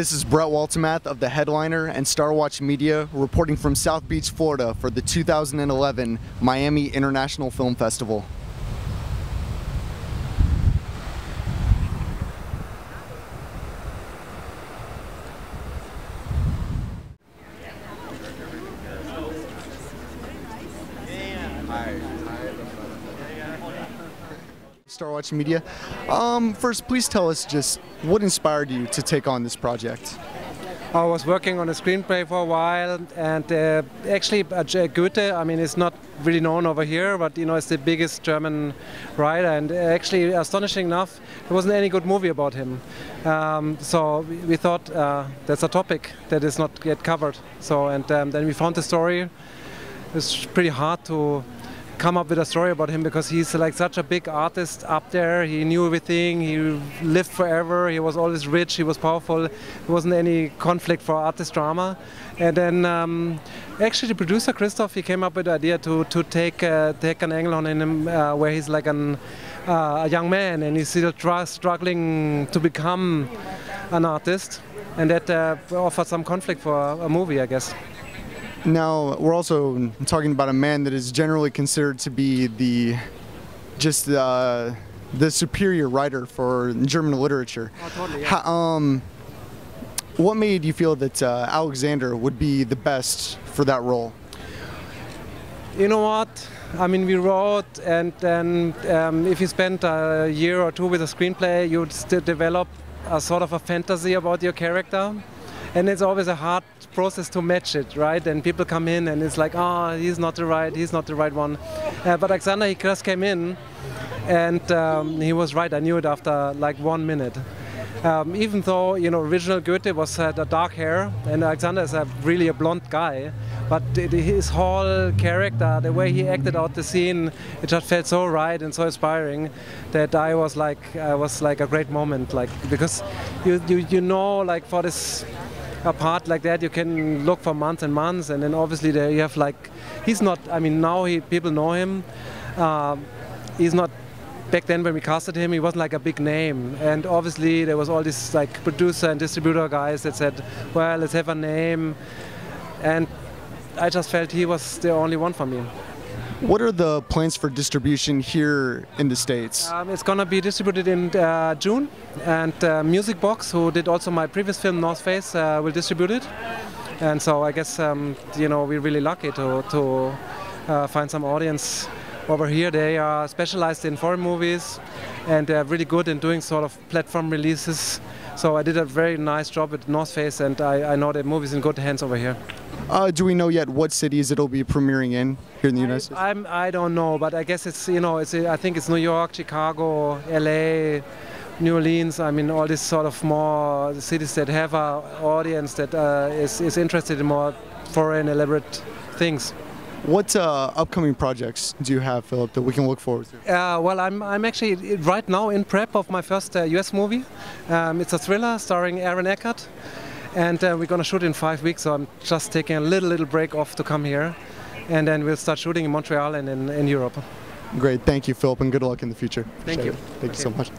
This is Brett Waltemath of the Headliner and Starwatch Media reporting from South Beach, Florida for the 2011 Miami International Film Festival. Star Watch Media. Um, first, please tell us just what inspired you to take on this project. I was working on a screenplay for a while, and uh, actually uh, Goethe. I mean, it's not really known over here, but you know, it's the biggest German writer, and actually, astonishing enough, there wasn't any good movie about him. Um, so we thought uh, that's a topic that is not yet covered. So, and um, then we found the story. It's pretty hard to come up with a story about him because he's like such a big artist up there. He knew everything. He lived forever. He was always rich. He was powerful. There wasn't any conflict for artist drama. And then um, actually the producer Christoph he came up with the idea to to take uh, take an angle on him uh, where he's like an uh, a young man and he's still struggling to become an artist, and that uh, offered some conflict for a movie, I guess. Now, we're also talking about a man that is generally considered to be the just uh, the superior writer for German literature. Oh, totally, yeah. How, um, what made you feel that uh, Alexander would be the best for that role? You know what? I mean, we wrote, and then um, if you spend a year or two with a screenplay, you would still develop a sort of a fantasy about your character and it's always a hard process to match it, right? And people come in and it's like, oh, he's not the right, he's not the right one. Uh, but Alexander, he just came in, and um, he was right. I knew it after like one minute. Um, even though you know original Goethe was had dark hair and Alexander is a really a blonde guy, but it, his whole character, the way he acted out the scene, it just felt so right and so inspiring that I was like I was like a great moment, like because you you, you know like for this a part like that you can look for months and months and then obviously there you have like he's not i mean now he people know him. Uh, he's not back then when we casted him he wasn't like a big name. And obviously there was all these like producer and distributor guys that said well let's have a name. And i just felt he was the only one for me what are the plans for distribution here in the States? Um, it's going to be distributed in uh, June, and uh, Music Box, who did also my previous film North Face, uh, will distribute it. And so I guess um, you know we're really lucky to to uh, find some audience over here. They are specialized in foreign movies, and they're really good in doing sort of platform releases. So I did a very nice job with North Face, and I, I know the movie's in good hands over here. Uh, do we know yet what cities it'll be premiering in here in the United States? I'm, I don't know, but I guess it's you know it's I think it's New York, Chicago, L.A., New Orleans. I mean all these sort of more cities that have an audience that uh, is is interested in more foreign elaborate things. What uh, upcoming projects do you have, Philipp, that we can look forward to? Uh, well, I'm, I'm actually right now in prep of my first uh, US movie. Um, it's a thriller starring Aaron Eckhart and uh, we're going to shoot in five weeks. So I'm just taking a little little break off to come here, and then we'll start shooting in Montreal and in, in Europe. Great, thank you, Philipp, and good luck in the future. Thank you. Thank okay. you so much.